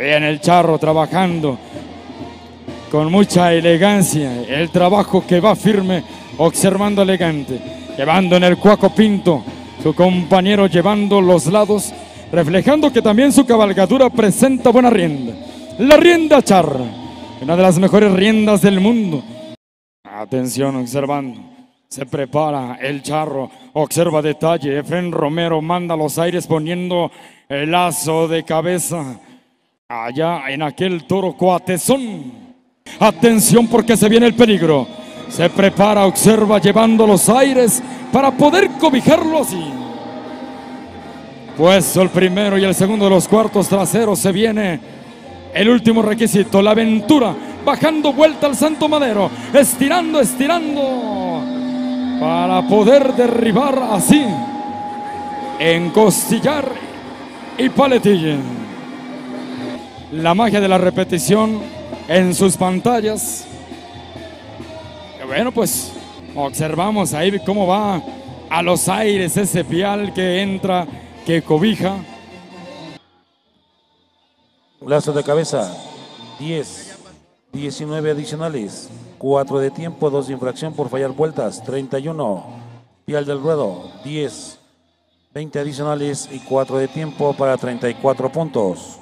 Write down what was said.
Bien el charro trabajando con mucha elegancia. El trabajo que va firme, observando elegante. Llevando en el cuaco pinto, su compañero llevando los lados, reflejando que también su cabalgadura presenta buena rienda. La rienda charra, una de las mejores riendas del mundo. Atención, observando. Se prepara el charro, observa detalle. Efren Romero manda los aires poniendo el lazo de cabeza. Allá en aquel toro coatezón. Atención porque se viene el peligro. Se prepara, observa llevando los aires para poder cobijarlo así. Puesto el primero y el segundo de los cuartos traseros se viene el último requisito, la aventura, bajando vuelta al Santo Madero, estirando, estirando, para poder derribar así, encostillar y paletilla. La magia de la repetición en sus pantallas. Bueno, pues observamos ahí cómo va a los aires ese pial que entra, que cobija. Lazo de cabeza, 10, 19 adicionales, 4 de tiempo, 2 de infracción por fallar vueltas, 31. Pial del ruedo, 10, 20 adicionales y 4 de tiempo para 34 puntos.